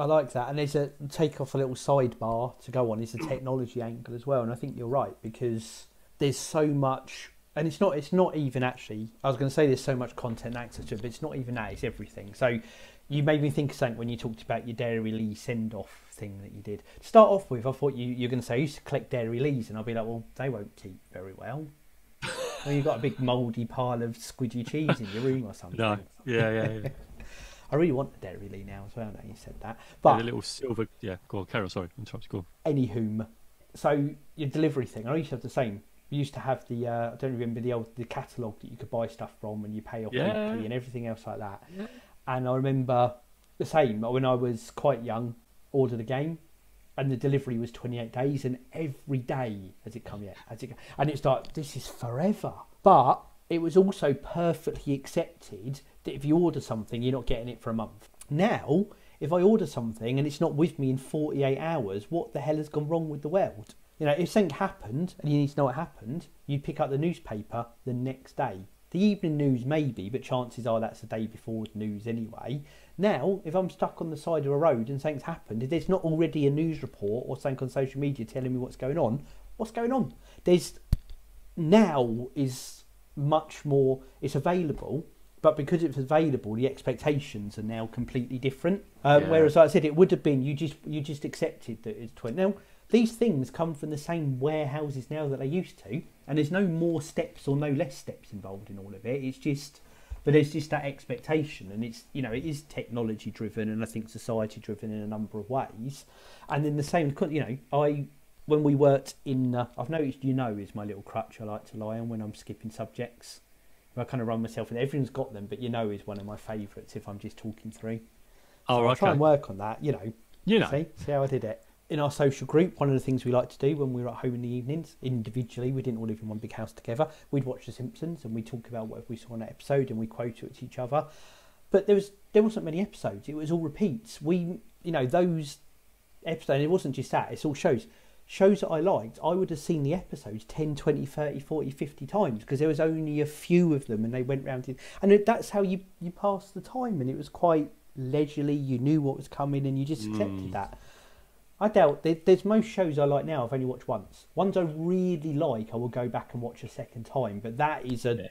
I like that, and there's a take off a little sidebar to go on. It's a technology angle as well, and I think you're right because there's so much, and it's not. It's not even actually. I was going to say there's so much content access to it, but it's not even that. It's everything. So you made me think of something when you talked about your Dairylea send off thing that you did. To start off with, I thought you you're going to say I used to collect Dairyleas, and I'll be like, well, they won't keep very well. well, you've got a big mouldy pile of squidgy cheese in your room or something. No, yeah, yeah, yeah. I really want a Dairylea now as well. Now you said that, Yeah, but the little silver. Yeah, go on, Carol. Sorry, interrupt. Go on. anywhom, so your delivery thing, I used to have the same. We used to have the uh, I don't remember the old the catalogue that you could buy stuff from and you pay off Yeah. weekly and everything else like that. Yeah. And I remember the same when I was quite young, ordered a game, and the delivery was 28 days, and every day has it come yet? Has it? And it's like this is forever. But it was also perfectly accepted that if you order something, you're not getting it for a month. Now, if I order something and it's not with me in 48 hours, what the hell has gone wrong with the world? You know, if something happened and you need to know what happened, you'd pick up the newspaper the next day. The evening news maybe, but chances are that's the day before news anyway. Now, if I'm stuck on the side of a road and something's happened, if there's not already a news report or something on social media telling me what's going on, what's going on? There's now is much more it's available but because it's available the expectations are now completely different. Um, Yeah. whereas like i said it would have been you just you just accepted that it's 20 now these things come from the same warehouses now that they used to and there's no more steps or no less steps involved in all of it. It's just but there's just that expectation and it's you know it is technology driven and i think society driven in a number of ways. And then the same you know i when we worked in uh, i've noticed you know is my little crutch i like to lie on when i'm skipping subjects i kind of run myself and everyone's got them but you know is one of my favourites if i'm just talking through Oh, I'll try and work on that you know You know, See, see how I did it. In our social group, one of the things we like to do when we were at home in the evenings, individually, we didn't all live in one big house together. We'd watch The Simpsons and we'd talk about what we saw in that episode and we quote it to each other. But there was there wasn't many episodes. It was all repeats. We, you know, those episodes. And it wasn't just that. It's all shows. Shows that I liked, I would have seen the episodes 10, 20, 30, 40, 50 times because there was only a few of them and they went round. In, and it- that's how you, you passed the time and it was quite leisurely. You knew what was coming and you just accepted Mm. that. I doubt there, there's most shows I like now I've only watched once. Ones I really like I will go back and watch a second time, but that is a,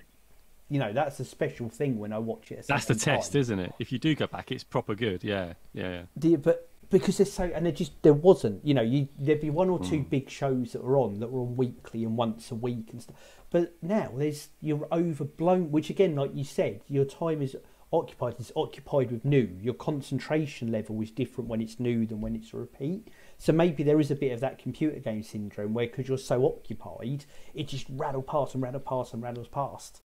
you know, that's a special thing when I watch it. A that's the test, time. isn't it? If you do go back, it's proper good. Yeah, yeah, yeah. The, but because there's so and there just there wasn't, you know, you there'd be one or two Mm. big shows that were on that were on weekly and once a week and stuff. But now there's you're overblown, which again, like you said, your time is occupied. It's occupied with new. Your concentration level is different when it's new than when it's a repeat. So maybe there is a bit of that computer game syndrome where because you're so occupied, it just rattle past and rattle past and rattles past.